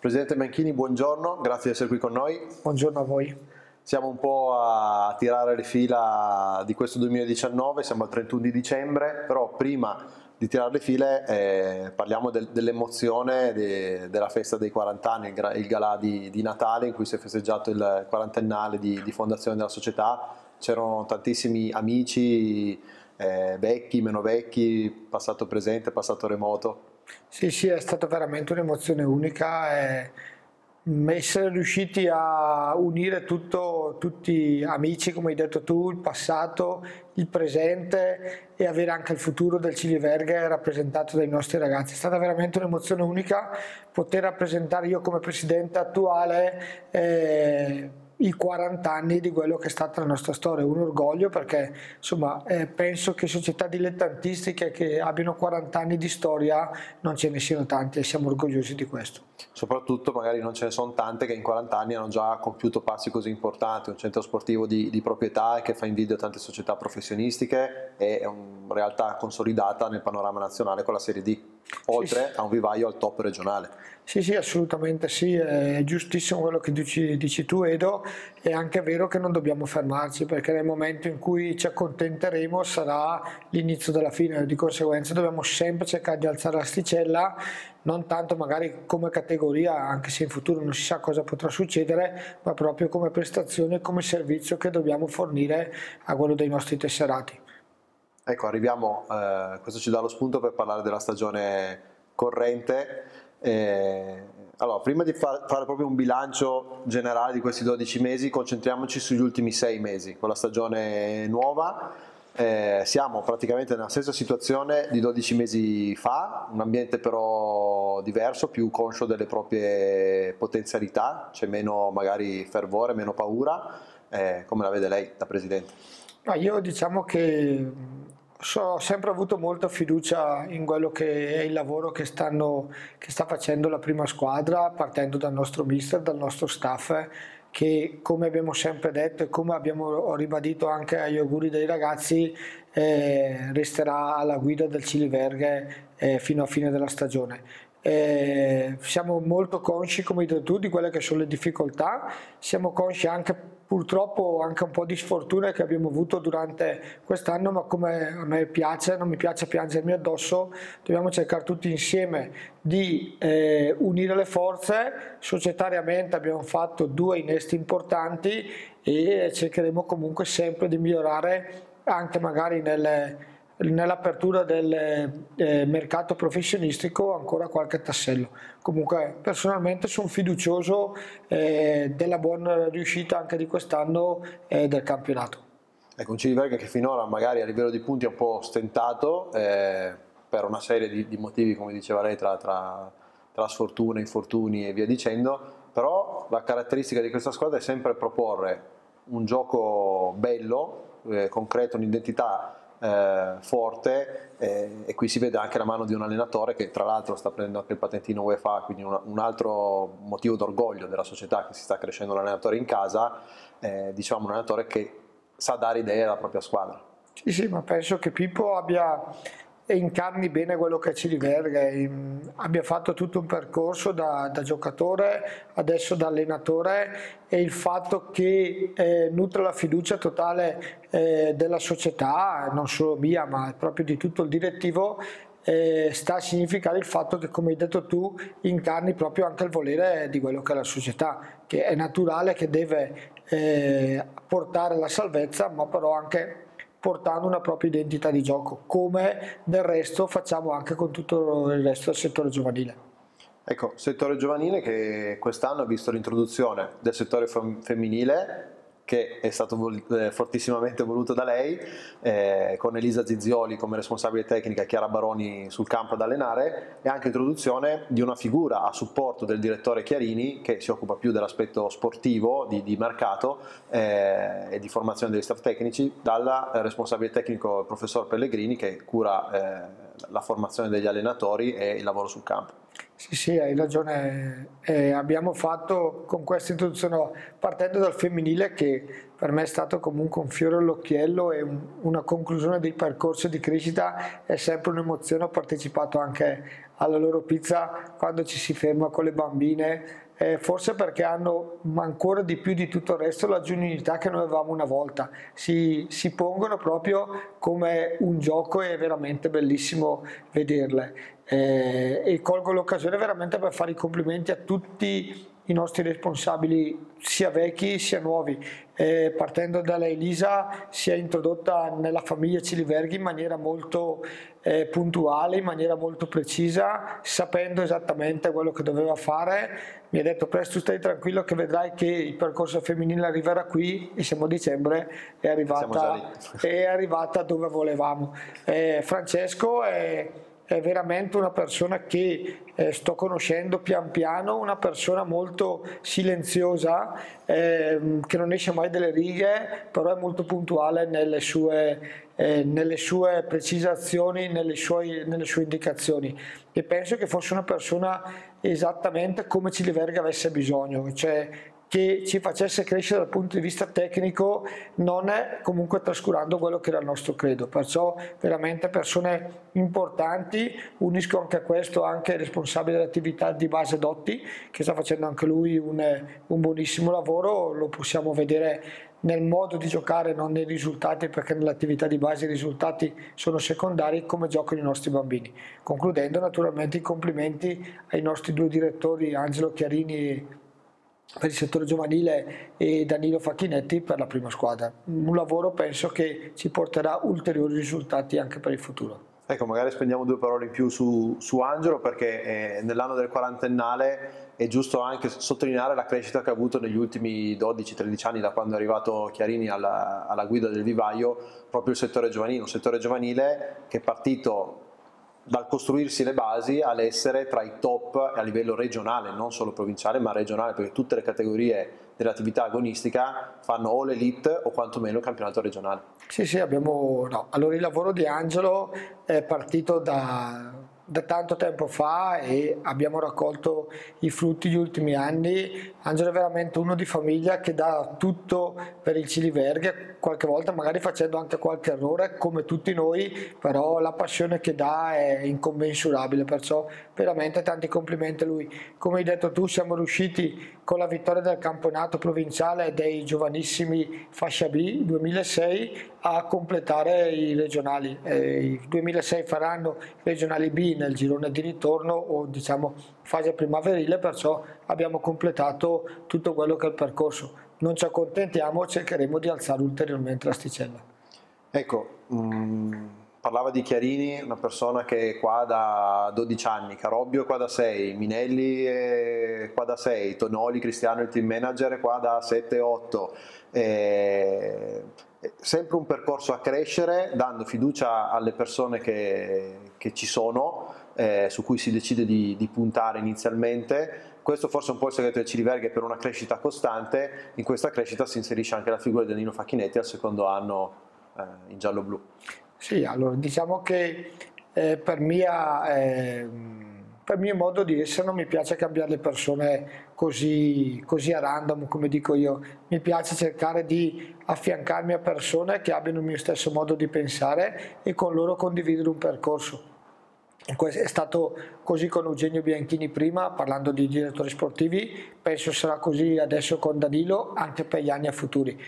Presidente Manchini, buongiorno, grazie di essere qui con noi. Buongiorno a voi. Siamo un po' a tirare le fila di questo 2019, siamo al 31 di dicembre, però prima di tirare le file eh, parliamo del, dell'emozione de, della festa dei 40 anni, il, il galà di, di, Natale in cui si è festeggiato il quarantennale di, di fondazione della società, c'erano tantissimi amici, eh, vecchi, meno vecchi, passato presente, passato remoto. Sì, sì, è stata veramente un'emozione unica e essere riusciti a unire tutto, tutti amici, come hai detto tu, il passato, il presente e avere anche il futuro del Cili Verga rappresentato dai nostri ragazzi. È stata veramente un'emozione unica poter rappresentare io come presidente attuale eh, i 40 anni di quello che è stata la nostra storia, un orgoglio perché insomma eh, penso che società dilettantistiche che abbiano 40 anni di storia non ce ne siano tanti e siamo orgogliosi di questo. Soprattutto magari non ce ne sono tante che in 40 anni hanno già compiuto passi così importanti, un centro sportivo di, di proprietà che fa invidia a tante società professionistiche e è una realtà consolidata nel panorama nazionale con la Serie D, oltre sì, sì. a un vivaio al top regionale. Sì, sì, assolutamente sì, è giustissimo quello che dici, dici, tu Edo, è anche vero che non dobbiamo fermarci perché nel momento in cui ci accontenteremo sarà l'inizio della fine, di conseguenza dobbiamo sempre cercare di alzare l'asticella, non tanto magari come categoria, anche se in futuro non si sa cosa potrà succedere, ma proprio come prestazione e come servizio che dobbiamo fornire a quello dei nostri tesserati. Ecco, arriviamo, eh, questo ci dà lo spunto per parlare della stagione corrente eh, allora, prima di far, fare proprio un bilancio generale di questi 12 mesi, concentriamoci sugli ultimi 6 mesi, con la stagione nuova. Eh, siamo praticamente nella stessa situazione di 12 mesi fa, un ambiente però diverso, più conscio delle proprie potenzialità, c'è meno magari fervore, meno paura. Eh, come la vede lei da Presidente? No, io diciamo che ho sempre avuto molta fiducia in quello che è il lavoro che, stanno, che, sta facendo la prima squadra, partendo dal nostro mister, dal nostro staff, che come abbiamo sempre detto e come abbiamo ribadito anche agli auguri dei ragazzi, eh, resterà alla guida del Ciliverghe eh, fino a fine della stagione. Eh, siamo molto consci, come hai detto tu, di quelle che sono le difficoltà, siamo consci anche purtroppo anche un po' di sfortuna che abbiamo avuto durante quest'anno, ma come a me piace, non mi piace piangermi addosso, dobbiamo cercare tutti insieme di eh, unire le forze, societariamente abbiamo fatto due innesti importanti e cercheremo comunque sempre di migliorare anche magari nelle nell'apertura del eh, mercato professionistico ancora qualche tassello. Comunque personalmente sono fiducioso eh, della buona riuscita anche di quest'anno eh, del campionato. Ecco, un Ciliverga che finora magari a livello di punti è un po' stentato eh, per una serie di, di, motivi, come diceva lei, tra, tra, tra sfortune, infortuni e via dicendo, però la caratteristica di questa squadra è sempre proporre un gioco bello, eh, concreto, un'identità eh, forte eh, e qui si vede anche la mano di un allenatore che tra l'altro sta prendendo anche il patentino UEFA, quindi una, un altro motivo d'orgoglio della società che si sta crescendo l'allenatore in casa, eh, diciamo un allenatore che sa dare idee alla propria squadra. Sì, sì, ma penso che Pippo abbia e incarni bene quello che ci riverga. Abbia fatto tutto un percorso da, da, giocatore, adesso da allenatore e il fatto che eh, nutre la fiducia totale eh, della società, non solo mia ma proprio di tutto il direttivo, eh, sta a significare il fatto che come hai detto tu incarni proprio anche il volere di quello che è la società, che è naturale che deve eh, portare la salvezza ma però anche portando una propria identità di gioco, come del resto facciamo anche con tutto il resto del settore giovanile. Ecco, settore giovanile che quest'anno ha visto l'introduzione del settore femminile che è stato eh, fortissimamente voluto da lei, eh, con Elisa Zizioli come responsabile tecnica e Chiara Baroni sul campo ad allenare, e anche introduzione di una figura a supporto del direttore Chiarini che si occupa più dell'aspetto sportivo, di, di mercato eh, e di formazione degli staff tecnici, dal responsabile tecnico professor Pellegrini che cura eh, la formazione degli allenatori e il lavoro sul campo. Sì, sì, hai ragione. Eh, abbiamo fatto con questa introduzione, partendo dal femminile, che per me è stato comunque un fiore all'occhiello e un, una conclusione dei percorsi di crescita, è sempre un'emozione. Ho partecipato anche alla loro pizza quando ci si ferma con le bambine eh, forse perché hanno ancora di più di tutto il resto la genuinità che noi avevamo una volta, si, si pongono proprio come un gioco e è veramente bellissimo vederle. Eh, e colgo l'occasione veramente per fare i complimenti a tutti i nostri responsabili sia vecchi sia nuovi. Eh, partendo dalla Elisa si è introdotta nella famiglia Ciliverghi in maniera molto eh, puntuale, in maniera molto precisa, sapendo esattamente quello che doveva fare. Mi ha detto presto stai tranquillo che vedrai che il percorso femminile arriverà qui e siamo a dicembre, è arrivata, è arrivata dove volevamo. Eh, Francesco è è veramente una persona che eh, sto conoscendo pian piano, una persona molto silenziosa, eh, che non esce mai delle righe, però è molto puntuale nelle sue, eh, nelle sue precisazioni, nelle sue, nelle sue indicazioni. E penso che fosse una persona esattamente come Ciliverga avesse bisogno, cioè che ci facesse crescere dal punto di vista tecnico non è comunque trascurando quello che era il nostro credo perciò veramente persone importanti unisco anche a questo anche il responsabile dell'attività di base Dotti che sta facendo anche lui un, un buonissimo lavoro lo possiamo vedere nel modo di giocare, non nei risultati, perché nell'attività di base i risultati sono secondari, come giocano i nostri bambini. Concludendo, naturalmente i complimenti ai nostri due direttori, Angelo Chiarini per il settore giovanile e Danilo Facchinetti per la prima squadra. Un lavoro penso che ci porterà ulteriori risultati anche per il futuro. Ecco, magari spendiamo due parole in più su, su Angelo perché eh, nell'anno del quarantennale è giusto anche sottolineare la crescita che ha avuto negli ultimi 12-13 anni da quando è arrivato Chiarini alla, alla guida del vivaio proprio il settore giovanile, un settore giovanile che è partito dal costruirsi le basi all'essere tra i top a livello regionale, non solo provinciale ma regionale, perché tutte le categorie dell'attività agonistica fanno o l'elite o quantomeno il campionato regionale. Sì, sì, abbiamo... No. Allora il lavoro di Angelo è partito da da tanto tempo fa e abbiamo raccolto i frutti gli ultimi anni. Angelo è veramente uno di famiglia che dà tutto per il Ciliverghe, qualche volta magari facendo anche qualche errore come tutti noi, però la passione che dà è incommensurabile, perciò veramente tanti complimenti a lui. Come hai detto tu siamo riusciti con la vittoria del campionato provinciale dei giovanissimi fascia B 2006 a completare i regionali. Eh, I 2006 faranno regionali B nel girone di ritorno o diciamo fase primaverile, perciò abbiamo completato tutto quello che è il percorso. Non ci accontentiamo, cercheremo di alzare ulteriormente l'asticella. Ecco, mh, mm, parlava di Chiarini, una persona che è qua da 12 anni, Carobbio è qua da 6, Minelli è qua da 6, Tonoli, Cristiano il team manager è qua da 7-8. Eh, sempre un percorso a crescere, dando fiducia alle persone che, che ci sono, eh, su cui si decide di, di, puntare inizialmente. Questo forse è un po' il segreto del Ciliverghe per una crescita costante. In questa crescita si inserisce anche la figura di Nino Facchinetti al secondo anno eh, in giallo-blu. Sì, allora diciamo che eh, per mia ehm, per mio modo di essere non mi piace cambiare le persone così, così, a random come dico io, mi piace cercare di affiancarmi a persone che abbiano il mio stesso modo di pensare e con loro condividere un percorso. È stato così con Eugenio Bianchini prima, parlando di direttori sportivi, penso sarà così adesso con Danilo anche per gli anni a futuri.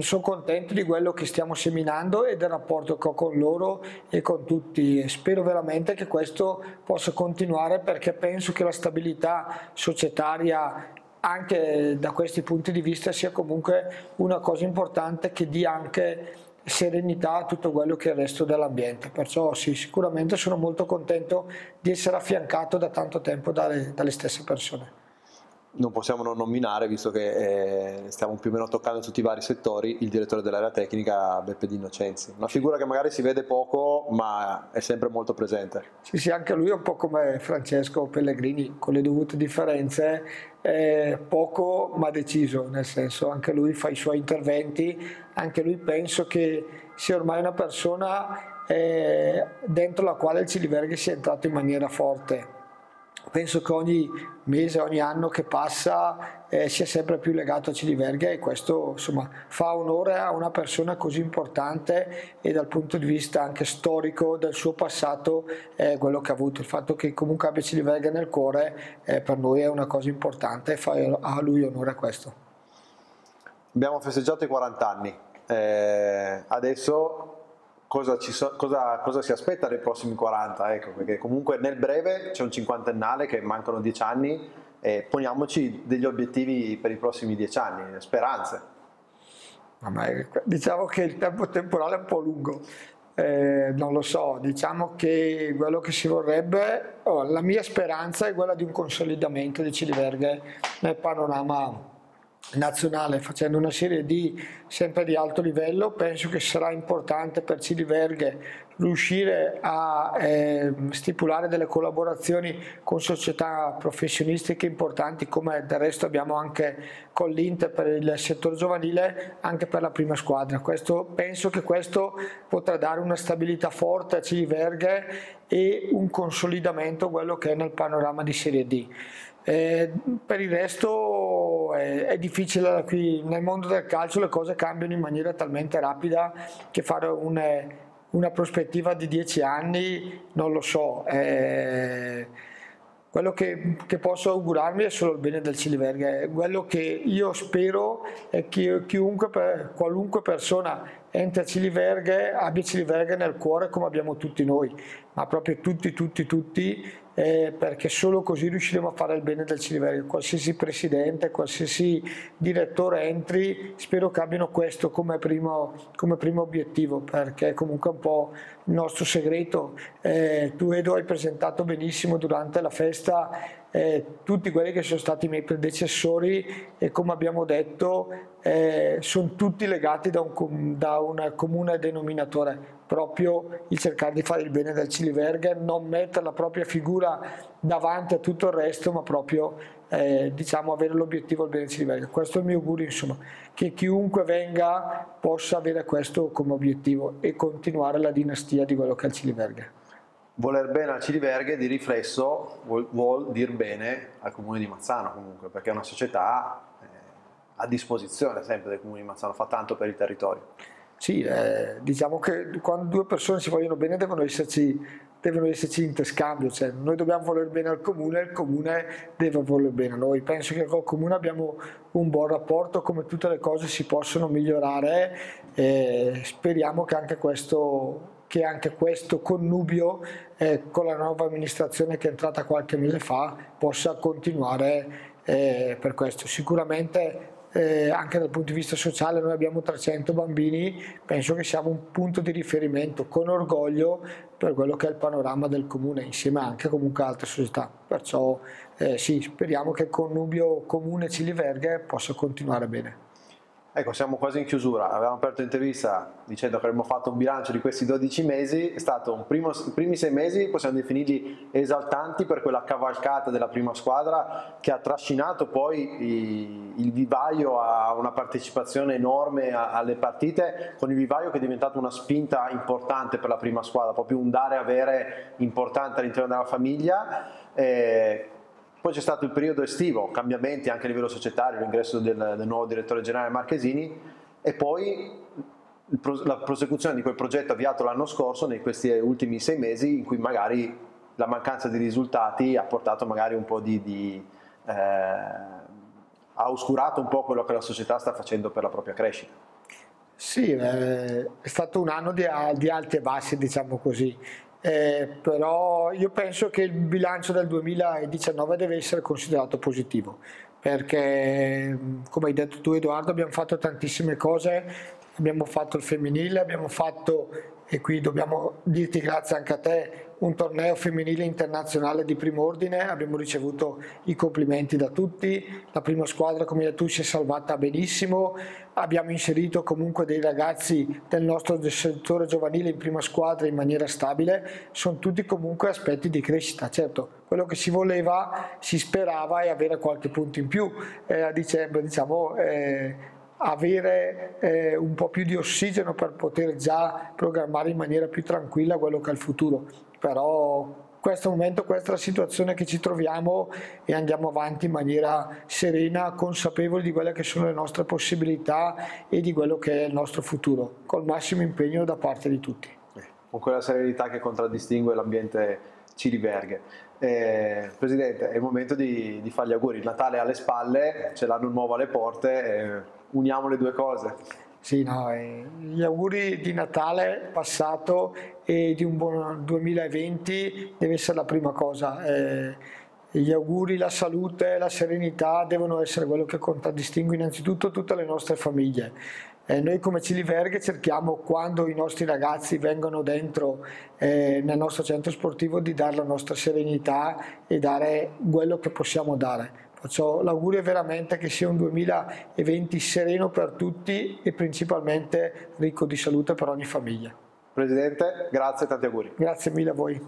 Sono contento di quello che stiamo seminando e del rapporto che ho con loro e con tutti. E spero veramente che questo possa continuare perché penso che la stabilità societaria anche da questi punti di vista sia comunque una cosa importante che dia anche serenità a tutto quello che è il resto dell'ambiente. Perciò sì, sicuramente sono molto contento di essere affiancato da tanto tempo dalle, dalle stesse persone non possiamo non nominare, visto che eh, stiamo più o meno toccando tutti i vari settori, il direttore dell'area tecnica Beppe Di Innocenzi. Una figura che magari si vede poco, ma è sempre molto presente. Sì, sì, anche lui è un po' come Francesco Pellegrini, con le dovute differenze, eh, poco ma deciso, nel senso anche lui fa i suoi interventi, anche lui penso che sia ormai una persona eh, dentro la quale il Ciliverghi sia entrato in maniera forte penso che ogni mese, ogni anno che passa eh, sia sempre più legato a Ciliverga e questo insomma, fa onore a una persona così importante e dal punto di vista anche storico del suo passato eh, quello che ha avuto. Il fatto che comunque abbia Ciliverga nel cuore eh, per noi è una cosa importante e fa a lui onore a questo. Abbiamo festeggiato i 40 anni, eh, adesso cosa, so, cosa, cosa, si aspetta nei prossimi 40, ecco, perché comunque nel breve c'è un cinquantennale che mancano 10 anni e poniamoci degli obiettivi per i prossimi 10 anni, speranze. diciamo che il tempo temporale è un po' lungo, eh, non lo so, diciamo che quello che si vorrebbe, oh, la mia speranza è quella di un consolidamento di Ciliverghe nel panorama nazionale facendo una serie D sempre di alto livello, penso che sarà importante per Ciliverghe riuscire a eh, stipulare delle collaborazioni con società professionistiche importanti come del resto abbiamo anche con l'Inter per il settore giovanile anche per la prima squadra. Questo, penso che questo potrà dare una stabilità forte a Ciliverghe e un consolidamento quello che è nel panorama di Serie D. Eh, per il resto è, è, difficile qui nel mondo del calcio le cose cambiano in maniera talmente rapida che fare un, una prospettiva di dieci anni non lo so. Eh, quello che, che, posso augurarmi è solo il bene del Ciliverga. Quello che io spero è che chiunque, qualunque persona entri a Ciliverga abbia Ciliverga nel cuore come abbiamo tutti noi, ma proprio tutti, tutti, tutti eh, perché solo così riusciremo a fare il bene del Ciliverio. Qualsiasi presidente, qualsiasi direttore entri, spero che abbiano questo come primo, come primo obiettivo, perché comunque è un po' il nostro segreto. Eh, tu Edo hai presentato benissimo durante la festa eh, tutti quelli che sono stati i miei predecessori e come abbiamo detto eh, sono tutti legati da un, da un, comune denominatore, proprio il cercare di fare il bene del Ciliverga, non mettere la propria figura davanti a tutto il resto, ma proprio eh, diciamo avere l'obiettivo del bene del Ciliverga. Questo è il mio augurio, insomma, che chiunque venga possa avere questo come obiettivo e continuare la dinastia di quello che è il Ciliverga voler bene al Ciliverghe di riflesso vuol, vuol dir bene al comune di Mazzano comunque, perché è una società eh, a disposizione sempre del comune di Mazzano, fa tanto per il territorio. Sì, eh, diciamo che quando due persone si vogliono bene devono esserci, devono esserci interscambio, cioè noi dobbiamo voler bene al comune e il comune deve voler bene a noi. Penso che col comune abbiamo un buon rapporto, come tutte le cose si possono migliorare e speriamo che anche questo che anche questo connubio eh, con la nuova amministrazione che è entrata qualche mese fa possa continuare eh, per questo. Sicuramente eh, anche dal punto di vista sociale noi abbiamo 300 bambini, penso che siamo un punto di riferimento con orgoglio per quello che è il panorama del comune, insieme anche comunque a altre società. Perciò eh, sì, speriamo che il connubio comune Ciliverghe possa continuare bene. Ecco, siamo quasi in chiusura. Avevamo aperto l'intervista dicendo che avremmo fatto un bilancio di questi 12 mesi. È stato un primo, I primi sei mesi possiamo definirli esaltanti per quella cavalcata della prima squadra che ha trascinato poi il vivaio a una partecipazione enorme alle partite, con il vivaio che è diventato una spinta importante per la prima squadra, proprio un dare e avere importante all'interno della famiglia. Eh, poi c'è stato il periodo estivo, cambiamenti anche a livello societario, l'ingresso del, del nuovo direttore generale Marchesini e poi la prosecuzione di quel progetto avviato l'anno scorso, nei questi ultimi sei mesi, in cui magari la mancanza di risultati ha portato magari un po' di... di eh, ha oscurato un po' quello che la società sta facendo per la propria crescita. Sì, eh, è stato un anno di, di alti e bassi, diciamo così eh, però io penso che il bilancio del 2019 deve essere considerato positivo perché come hai detto tu Edoardo abbiamo fatto tantissime cose, abbiamo fatto il femminile, abbiamo fatto e qui dobbiamo dirti grazie anche a te un torneo femminile internazionale di primo ordine, abbiamo ricevuto i complimenti da tutti, la prima squadra come tu si è salvata benissimo, abbiamo inserito comunque dei ragazzi del nostro settore giovanile in prima squadra in maniera stabile, sono tutti comunque aspetti di crescita, certo quello che si voleva, si sperava è avere qualche punto in più. Eh, a dicembre, diciamo eh, avere eh, un po' più di ossigeno per poter già programmare in maniera più tranquilla quello che è il futuro però questo momento, questa è la situazione che ci troviamo e andiamo avanti in maniera serena, consapevoli di quelle che sono le nostre possibilità e di quello che è il nostro futuro, col massimo impegno da parte di tutti. Con quella serenità che contraddistingue l'ambiente Ciriverghe. Eh, Presidente, è il momento di, di fare gli auguri. Il Natale alle spalle, c'è l'anno nuovo alle porte, eh, uniamo le due cose. Sì, no, eh, gli auguri di Natale passato e di un buon 2020 deve essere la prima cosa. Eh, gli auguri, la salute, la serenità devono essere quello che contraddistingue innanzitutto tutte le nostre famiglie. Eh, noi come Ciliverghe cerchiamo quando i nostri ragazzi vengono dentro eh, nel nostro centro sportivo di dare la nostra serenità e dare quello che possiamo dare. Faccio l'augurio veramente che sia un 2020 sereno per tutti e principalmente ricco di salute per ogni famiglia. Presidente, grazie e tanti auguri. Grazie mille a voi.